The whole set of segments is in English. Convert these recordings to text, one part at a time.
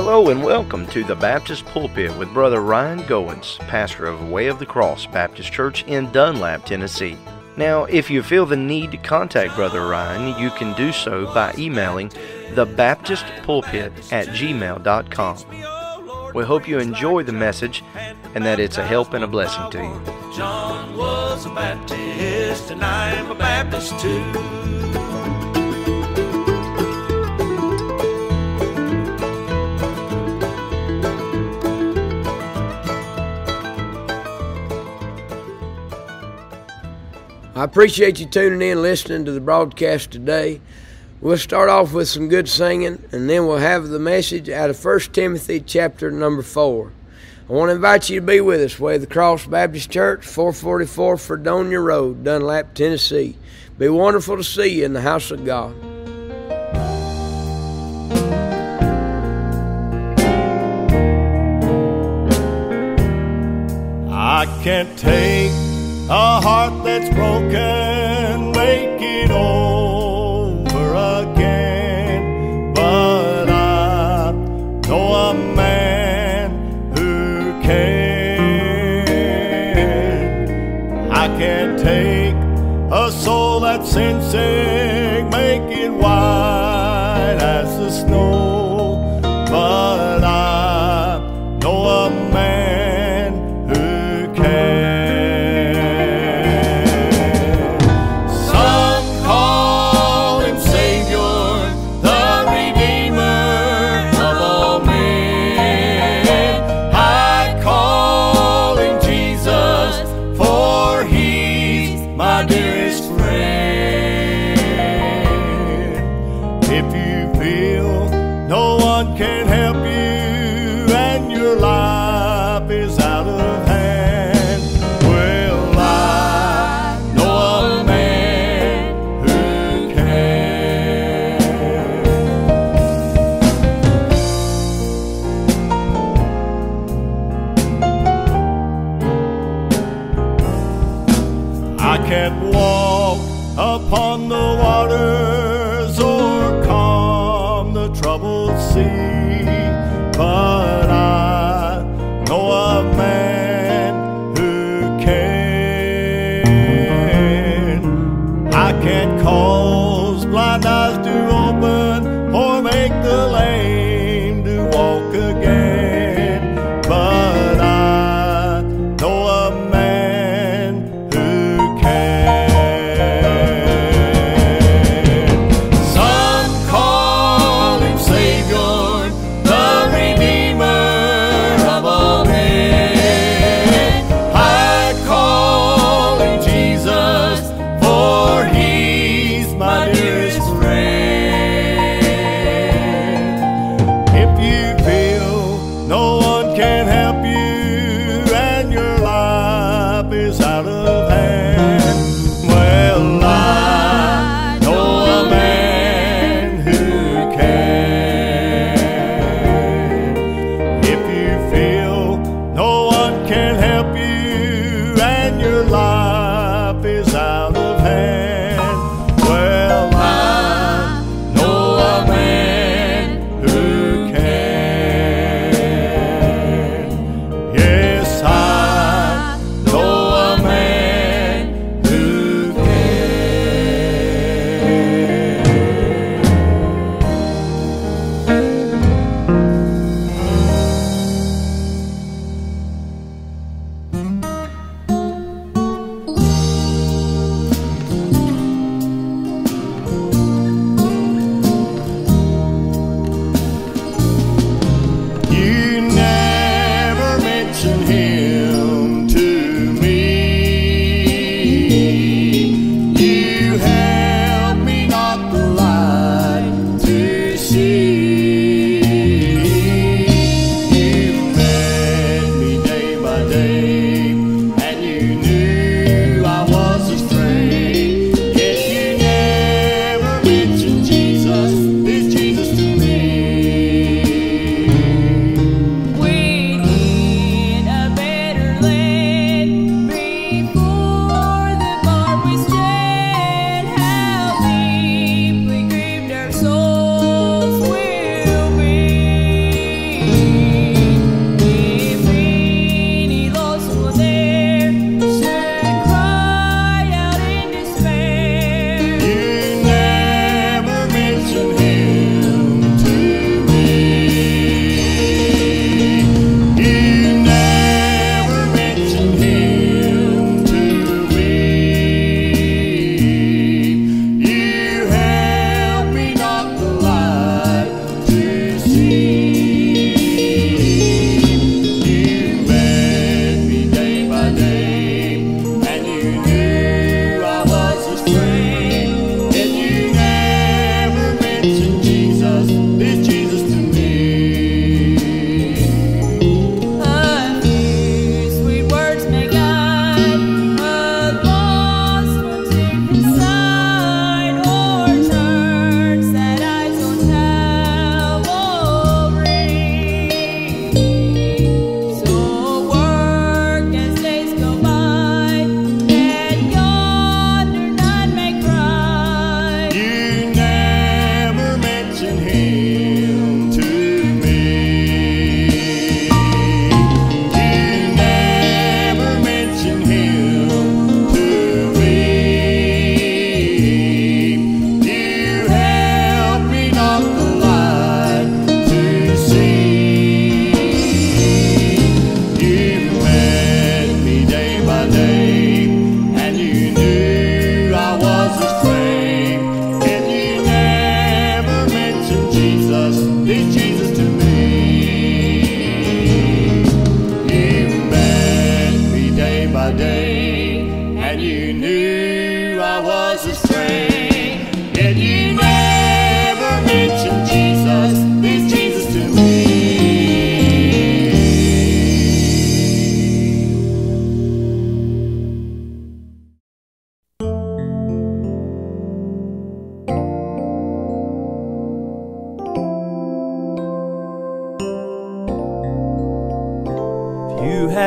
Hello and welcome to the Baptist Pulpit with Brother Ryan Goins, pastor of Way of the Cross Baptist Church in Dunlap, Tennessee. Now, if you feel the need to contact Brother Ryan, you can do so by emailing thebaptistpulpit at gmail.com. We hope you enjoy the message and that it's a help and a blessing to you. John was a Baptist, and I'm a Baptist too. I appreciate you tuning in, and listening to the broadcast today. We'll start off with some good singing, and then we'll have the message out of 1 Timothy chapter number 4. I want to invite you to be with us, Way of the Cross Baptist Church, 444 Fredonia Road, Dunlap, Tennessee. Be wonderful to see you in the house of God. I can't take a heart that's broken, make it over again. But I know a man who can. I can't take a soul that's sin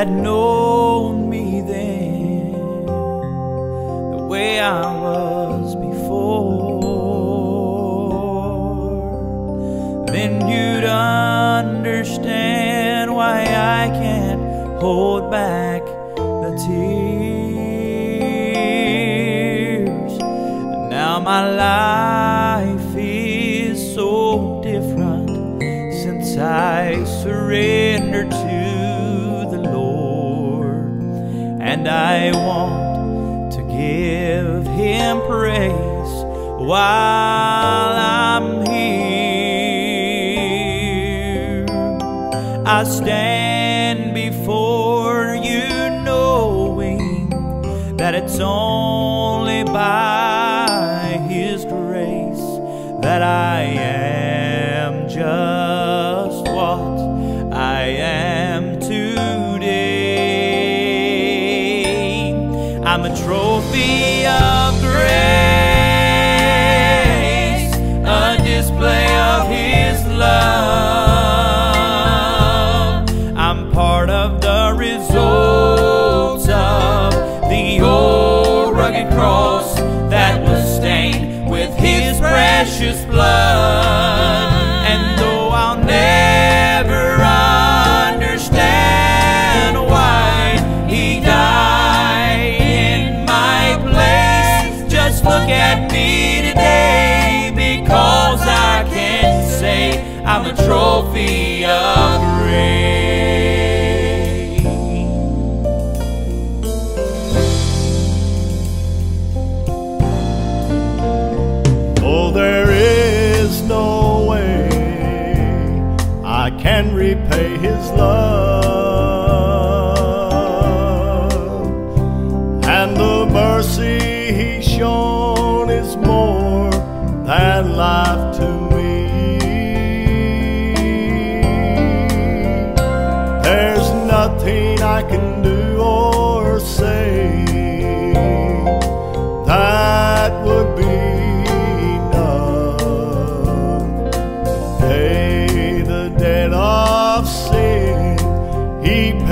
had known I stand before you knowing that it's only by His grace that I am just me today because I can say I'm a trophy of grace. Oh, there is no way I can repay his love.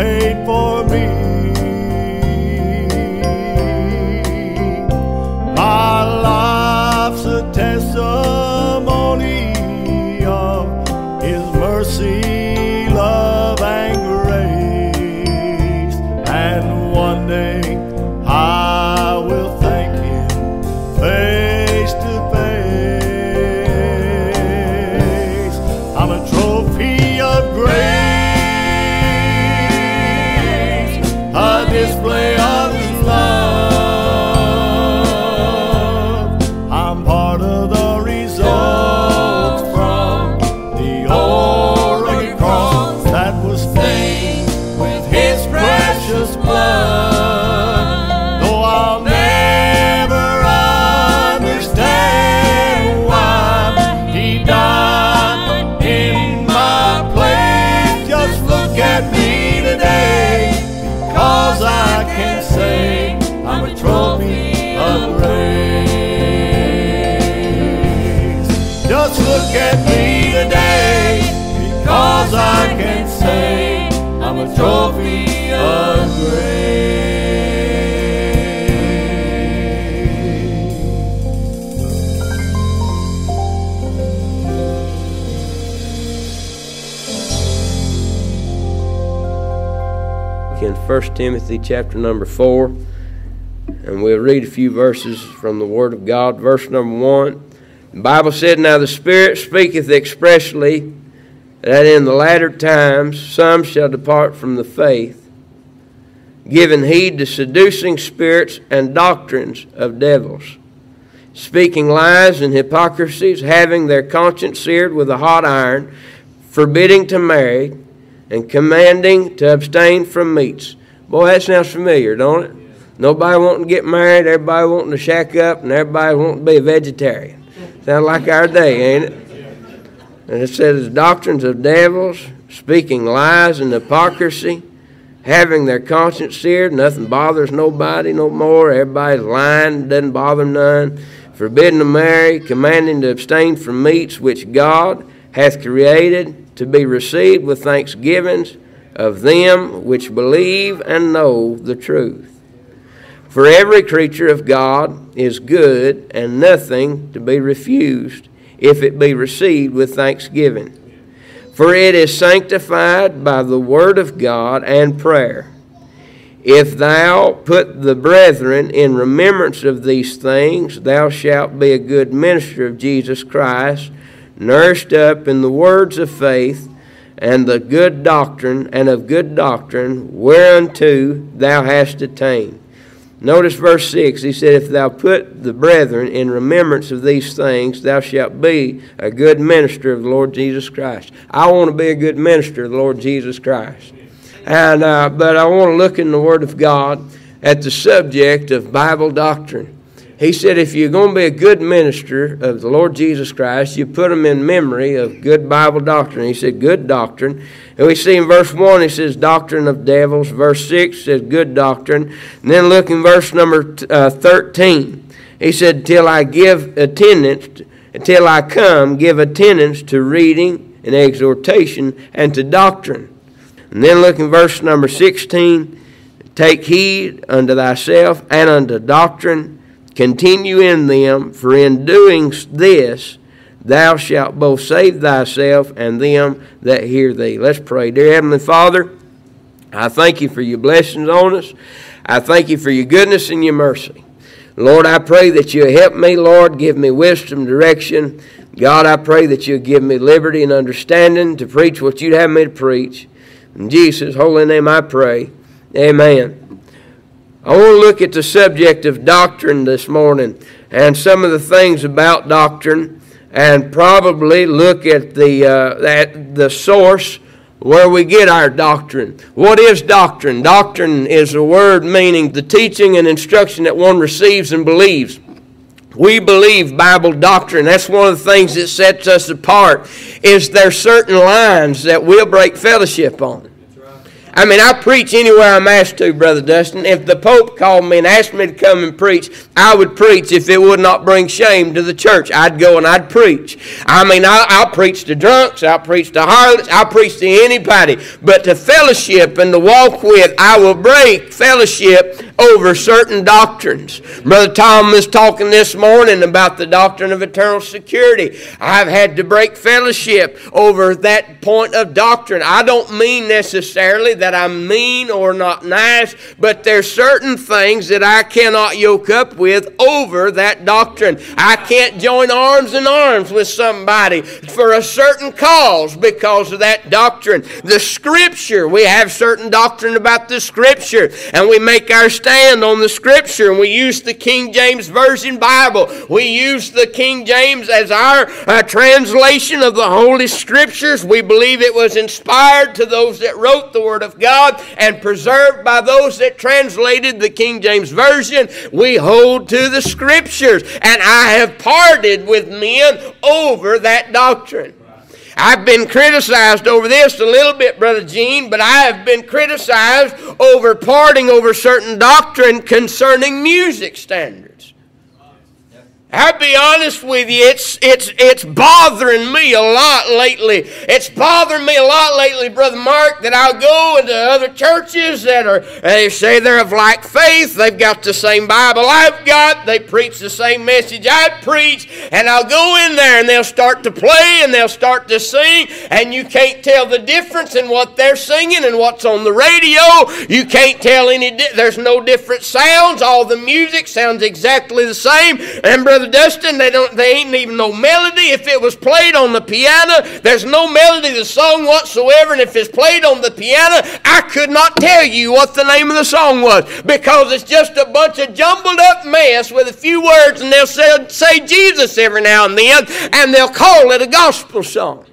Paid for me. In 1 Timothy chapter number 4, and we'll read a few verses from the Word of God. Verse number 1 The Bible said, Now the Spirit speaketh expressly that in the latter times some shall depart from the faith, giving heed to seducing spirits and doctrines of devils, speaking lies and hypocrisies, having their conscience seared with a hot iron, forbidding to marry and commanding to abstain from meats. Boy, that sounds familiar, don't it? Nobody wanting to get married, everybody wanting to shack up, and everybody wanting to be a vegetarian. Sound like our day, ain't it? And it says doctrines of devils, speaking lies and hypocrisy, having their conscience seared, nothing bothers nobody no more. Everybody's lying, doesn't bother none. Forbidden to marry, commanding to abstain from meats which God hath created to be received with thanksgivings of them which believe and know the truth. For every creature of God is good and nothing to be refused if it be received with thanksgiving. For it is sanctified by the word of God and prayer. If thou put the brethren in remembrance of these things, thou shalt be a good minister of Jesus Christ, nourished up in the words of faith and the good doctrine, and of good doctrine, whereunto thou hast attained. Notice verse 6. He said, If thou put the brethren in remembrance of these things, thou shalt be a good minister of the Lord Jesus Christ. I want to be a good minister of the Lord Jesus Christ. And, uh, but I want to look in the Word of God at the subject of Bible doctrine. He said, if you're going to be a good minister of the Lord Jesus Christ, you put them in memory of good Bible doctrine. He said, good doctrine. And we see in verse 1, he says, doctrine of devils. Verse 6 says, good doctrine. And then look in verse number uh, 13. He said, till I give attendance, till I come, give attendance to reading and exhortation and to doctrine. And then look in verse number 16. Take heed unto thyself and unto doctrine Continue in them, for in doing this thou shalt both save thyself and them that hear thee. Let's pray. Dear Heavenly Father, I thank you for your blessings on us. I thank you for your goodness and your mercy. Lord, I pray that you help me, Lord, give me wisdom, direction. God, I pray that you give me liberty and understanding to preach what you'd have me to preach. In Jesus' holy name I pray. Amen. I want to look at the subject of doctrine this morning and some of the things about doctrine and probably look at the, uh, at the source where we get our doctrine. What is doctrine? Doctrine is a word meaning the teaching and instruction that one receives and believes. We believe Bible doctrine. That's one of the things that sets us apart. Is there certain lines that we'll break fellowship on? I mean, I preach anywhere I'm asked to, Brother Dustin. If the Pope called me and asked me to come and preach, I would preach if it would not bring shame to the church. I'd go and I'd preach. I mean, I'll, I'll preach to drunks, I'll preach to harlots, I'll preach to anybody. But to fellowship and to walk with, I will break fellowship over certain doctrines. Brother Tom was talking this morning about the doctrine of eternal security. I've had to break fellowship over that point of doctrine. I don't mean necessarily that I'm mean or not nice, but there's certain things that I cannot yoke up with over that doctrine. I can't join arms and arms with somebody for a certain cause because of that doctrine. The Scripture, we have certain doctrine about the Scripture, and we make our stand on the Scripture, and we use the King James Version Bible. We use the King James as our uh, translation of the Holy Scriptures. We believe it was inspired to those that wrote the Word of of God and preserved by those that translated the King James Version. We hold to the Scriptures, and I have parted with men over that doctrine. I've been criticized over this a little bit, Brother Gene, but I have been criticized over parting over certain doctrine concerning music standards. I'll be honest with you, it's, it's, it's bothering me a lot lately. It's bothering me a lot lately, Brother Mark, that I'll go into other churches that are, they say they're of like faith. They've got the same Bible I've got. They preach the same message I preach. And I'll go in there and they'll start to play and they'll start to sing. And you can't tell the difference in what they're singing and what's on the radio. You can't tell any, di- there's no different sounds. All the music sounds exactly the same. And Brother Brother Dustin, they don't they ain't even no melody. If it was played on the piano, there's no melody to the song whatsoever. And if it's played on the piano, I could not tell you what the name of the song was because it's just a bunch of jumbled up mess with a few words, and they'll say, say Jesus every now and then, and they'll call it a gospel song.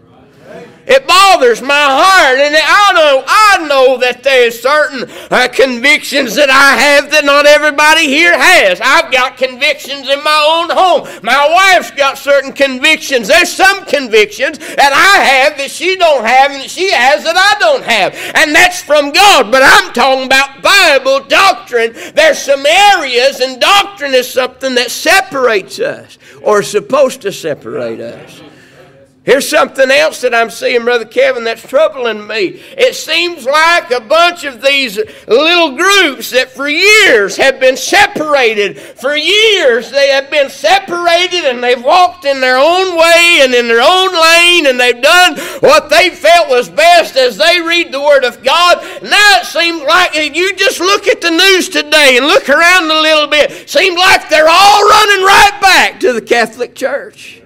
It bothers my heart, and I know I know that there's certain uh, convictions that I have that not everybody here has. I've got convictions in my own home. My wife's got certain convictions. There's some convictions that I have that she don't have, and that she has that I don't have, and that's from God. But I'm talking about Bible doctrine. There's some areas, and doctrine is something that separates us, or is supposed to separate us. Here's something else that I'm seeing, Brother Kevin, that's troubling me. It seems like a bunch of these little groups that for years have been separated. For years they have been separated and they've walked in their own way and in their own lane and they've done what they felt was best as they read the Word of God. Now it seems like if you just look at the news today and look around a little bit, seems like they're all running right back to the Catholic Church.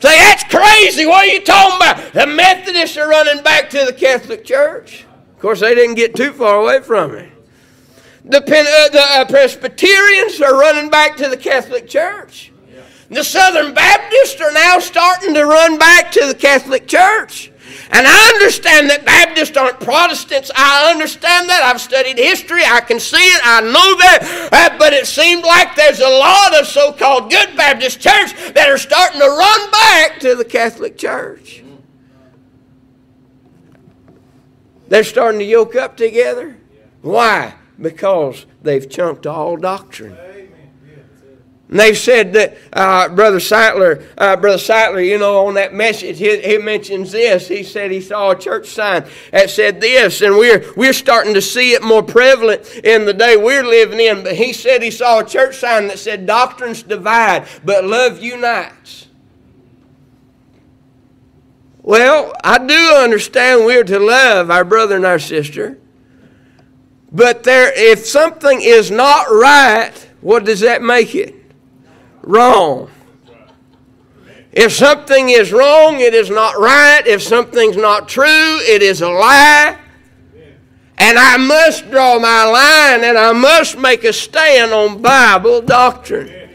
Say, that's crazy. What are you talking about? The Methodists are running back to the Catholic Church. Of course, they didn't get too far away from it. The, uh, the uh, Presbyterians are running back to the Catholic Church. The Southern Baptists are now starting to run back to the Catholic Church. And I understand that Protestants. I understand that. I've studied history. I can see it. I know that. Uh, but it seems like there's a lot of so called good Baptist church that are starting to run back to the Catholic Church. They're starting to yoke up together. Why? Because they've chunked all doctrine. And they said that uh, Brother Sightler, uh, Brother Sightler, you know, on that message, he, he, mentions this. He said he saw a church sign that said this, and we're we're starting to see it more prevalent in the day we're living in. But he said he saw a church sign that said, "Doctrines divide, but love unites." Well, I do understand we're to love our brother and our sister, but there, if something is not right, what does that make it? Wrong. If something is wrong, it is not right. If something's not true, it is a lie. And I must draw my line and I must make a stand on Bible doctrine.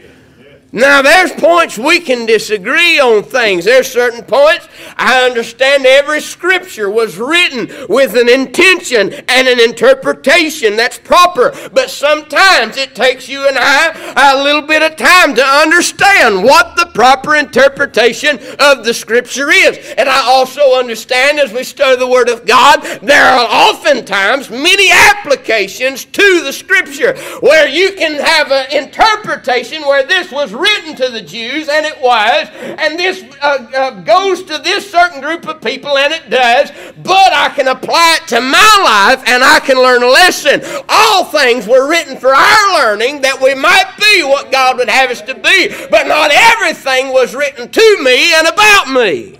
Now, there's points we can disagree on things. There's certain points I understand every scripture was written with an intention and an interpretation that's proper. But sometimes it takes you and I a little bit of time to understand what the proper interpretation of the scripture is. And I also understand as we study the Word of God, there are oftentimes many applications to the scripture where you can have an interpretation where this was written to the Jews, and it was, and this uh, uh, goes to this certain group of people, and it does, but I can apply it to my life and I can learn a lesson. All things were written for our learning that we might be what God would have us to be, but not everything was written to me and about me.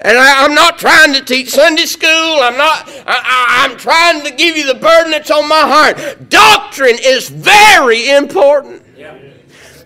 And I, am not trying to teach Sunday school. I'm not, I, I'm trying to give you the burden that's on my heart. Doctrine is very important.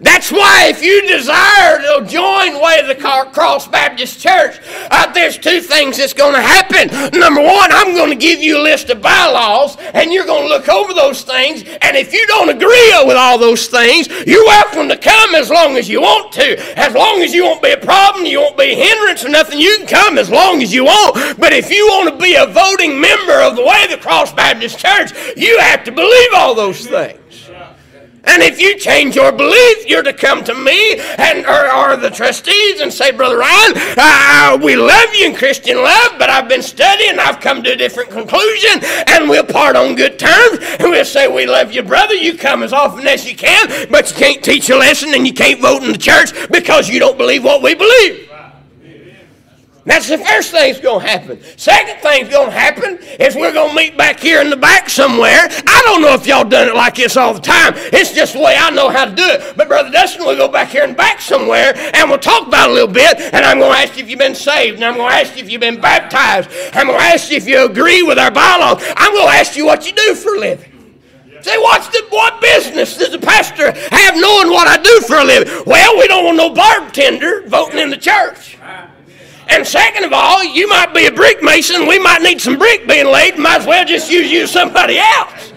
That's why if you desire to join Way of the Cross Baptist Church, uh, there's two things that's going to happen. Number one, I'm going to give you a list of bylaws, and you're going to look over those things. And if you don't agree with all those things, you're welcome to come as long as you want to. As long as you won't be a problem, you won't be a hindrance or nothing, you can come as long as you want. But if you want to be a voting member of the Way of the Cross Baptist Church, you have to believe all those things. And if you change your belief, you're to come to me and or, or the trustees and say, Brother Ryan, uh, we love you in Christian love, but I've been studying, I've come to a different conclusion, and we'll part on good terms. And we'll say, We love you, brother. You come as often as you can, but you can't teach a lesson and you can't vote in the church because you don't believe what we believe. That's the first thing that's going to happen. Second thing's going to happen is we're going to meet back here in the back somewhere. I don't know if y'all done it like this all the time. It's just the way I know how to do it. But Brother Dustin, we'll go back here and back somewhere and we'll talk about it a little bit. And I'm going to ask you if you've been saved. And I'm going to ask you if you've been baptized. I'm going to ask you if you agree with our bylaws. I'm going to ask you what you do for a living. Say, what's the, what business does the pastor have knowing what I do for a living? Well, we don't want no bartender voting in the church. And second of all, you might be a brick mason. We might need some brick being laid. Might as well just use you somebody else.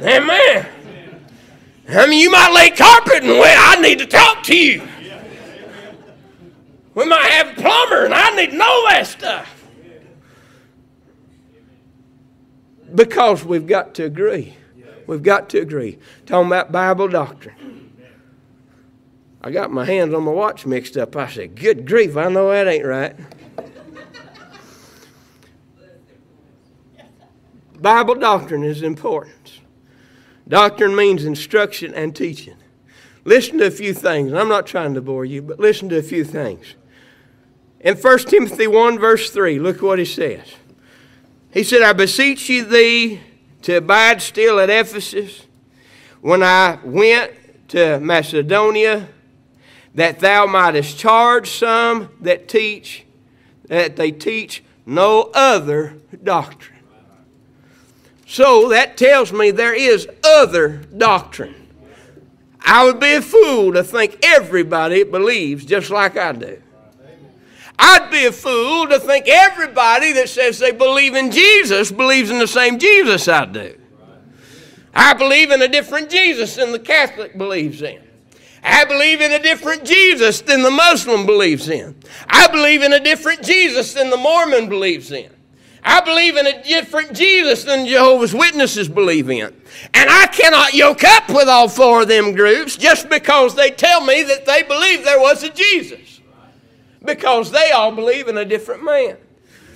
Amen. I mean, you might lay carpet, and well, I need to talk to you. We might have a plumber, and I need to know that stuff. Because we've got to agree. We've got to agree. Talking about Bible doctrine. I got my hands on my watch mixed up. I said, Good grief, I know that ain't right. Bible doctrine is important. Doctrine means instruction and teaching. Listen to a few things. I'm not trying to bore you, but listen to a few things. In 1 Timothy 1, verse 3, look what he says. He said, I beseech you thee to abide still at Ephesus when I went to Macedonia, that thou mightest charge some that teach, that they teach no other doctrine. So that tells me there is other doctrine. I would be a fool to think everybody believes just like I do. I'd be a fool to think everybody that says they believe in Jesus believes in the same Jesus I do. I believe in a different Jesus than the Catholic believes in. I believe in a different Jesus than the Muslim believes in. I believe in a different Jesus than the Mormon believes in. I believe in a different Jesus than Jehovah's Witnesses believe in. And I cannot yoke up with all four of them groups just because they tell me that they believe there was a Jesus. Because they all believe in a different man.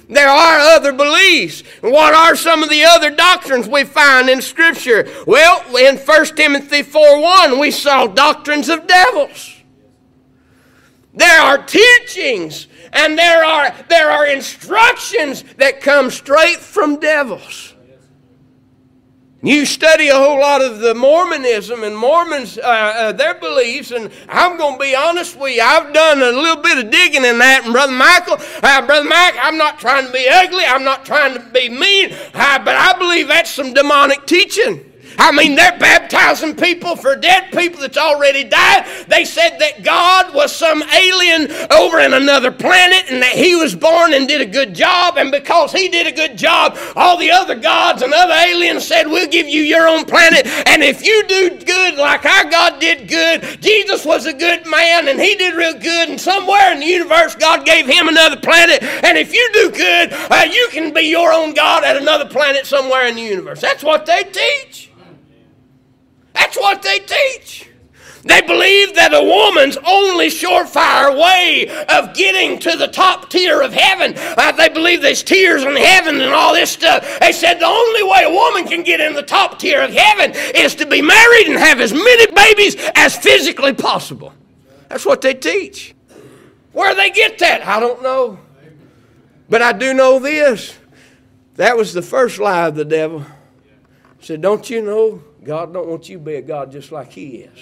There are other beliefs. What are some of the other doctrines we find in Scripture? Well, in 1 Timothy 4 1, we saw doctrines of devils. There are teachings and there are, there are instructions that come straight from devils. You study a whole lot of the Mormonism and Mormons, uh, uh, their beliefs, and I'm going to be honest with you. I've done a little bit of digging in that, and Brother Michael, uh, Brother Mike, I'm not trying to be ugly. I'm not trying to be mean, uh, but I believe that's some demonic teaching. I mean, they're baptizing people for dead people that's already died. They said that God was some alien over in another planet and that he was born and did a good job. And because he did a good job, all the other gods and other aliens said, We'll give you your own planet. And if you do good like our God did good, Jesus was a good man and he did real good. And somewhere in the universe, God gave him another planet. And if you do good, uh, you can be your own God at another planet somewhere in the universe. That's what they teach. That's what they teach. They believe that a woman's only surefire way of getting to the top tier of heaven, uh, they believe there's tiers in heaven and all this stuff. They said the only way a woman can get in the top tier of heaven is to be married and have as many babies as physically possible. That's what they teach. Where they get that, I don't know. But I do know this. That was the first lie of the devil. He said, Don't you know God don't want you to be a God just like He is.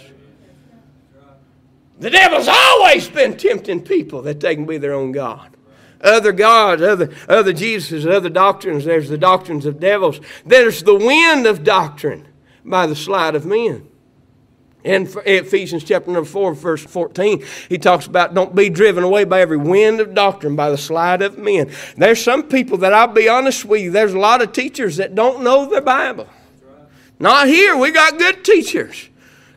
The devil's always been tempting people that they can be their own God. Other gods, other, other Jesuses, other doctrines. There's the doctrines of devils. There's the wind of doctrine by the sleight of men. In Ephesians chapter number 4, verse 14, he talks about don't be driven away by every wind of doctrine, by the sleight of men. There's some people that I'll be honest with you, there's a lot of teachers that don't know their Bible. Not here. We got good teachers.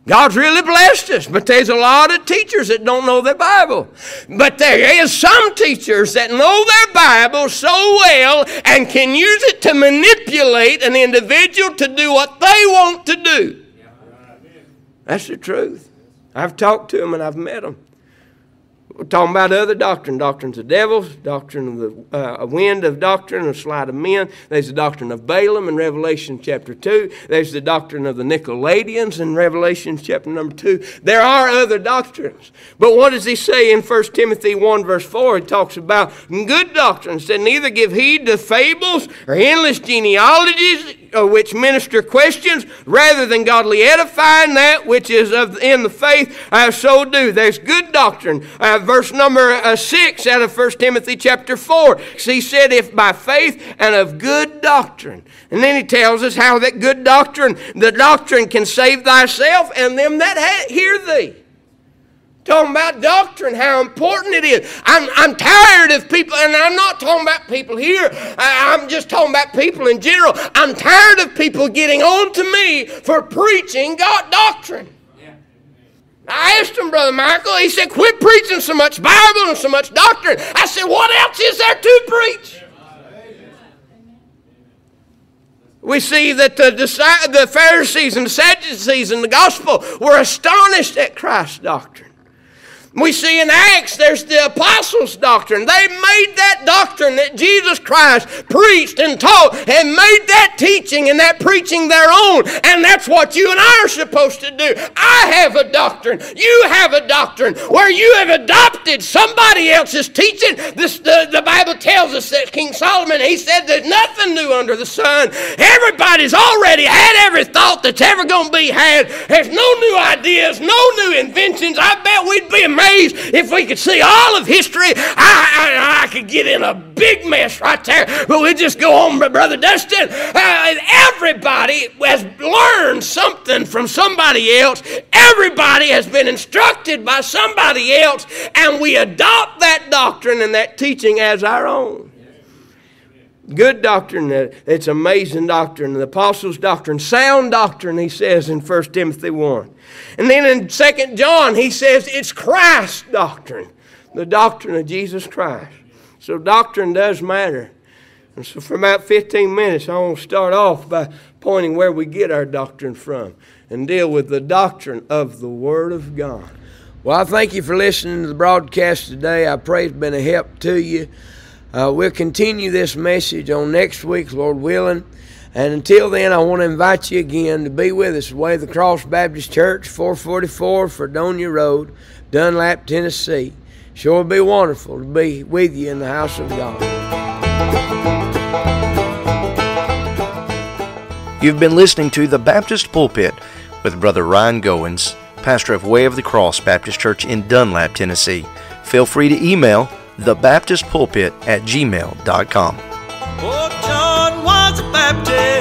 God's really blessed us, but there's a lot of teachers that don't know their Bible. But there is some teachers that know their Bible so well and can use it to manipulate an individual to do what they want to do. That's the truth. I've talked to them and I've met them. We're talking about other doctrine, doctrines of devils, doctrine of the uh, wind of doctrine, a sleight of men. There's the doctrine of Balaam in Revelation chapter 2. There's the doctrine of the Nicolaitans in Revelation chapter number 2. There are other doctrines. But what does he say in 1 Timothy 1 verse 4? He talks about good doctrines that neither give heed to fables or endless genealogies uh, which minister questions rather than godly edifying that which is of, in the faith, uh, so do. There's good doctrine. Uh, verse number uh, 6 out of 1 Timothy chapter 4. He said, If by faith and of good doctrine. And then he tells us how that good doctrine, the doctrine can save thyself and them that ha- hear thee. Talking about doctrine, how important it is. I'm, I'm tired of people, and I'm not talking about people here. I, I'm just talking about people in general. I'm tired of people getting on to me for preaching God doctrine. I asked him, Brother Michael, he said, quit preaching so much Bible and so much doctrine. I said, what else is there to preach? We see that the, the Pharisees and the Sadducees in the gospel were astonished at Christ's doctrine. We see in Acts there's the apostles' doctrine. They made that doctrine that Jesus Christ preached and taught and made that teaching and that preaching their own. And that's what you and I are supposed to do. I have a doctrine. You have a doctrine where you have adopted somebody else's teaching. This, the, the Bible tells us that King Solomon, he said there's nothing new under the sun. Everybody's already had every thought that's ever going to be had. There's no new ideas, no new inventions. I bet we'd be amazed if we could see all of history. I, I, I could get in a big mess right there, but we just go on, Brother Dustin. Uh, everybody has learned something from somebody else. Everybody has been instructed by somebody else, and we adopt that doctrine and that teaching as our own. Good doctrine, it's amazing doctrine. The apostles' doctrine, sound doctrine, he says in 1 Timothy 1. And then in 2 John, he says it's Christ's doctrine, the doctrine of Jesus Christ. So doctrine does matter. And so for about 15 minutes, I want to start off by pointing where we get our doctrine from and deal with the doctrine of the Word of God. Well, I thank you for listening to the broadcast today. I pray it's been a help to you. Uh, we'll continue this message on next week, Lord willing. And until then, I want to invite you again to be with us. Way of the Cross Baptist Church, 444 Fredonia Road, Dunlap, Tennessee. Sure will be wonderful to be with you in the house of God. You've been listening to The Baptist Pulpit with Brother Ryan Goins, pastor of Way of the Cross Baptist Church in Dunlap, Tennessee. Feel free to email thebaptistpulpit at gmail.com. Oh, John was a Baptist.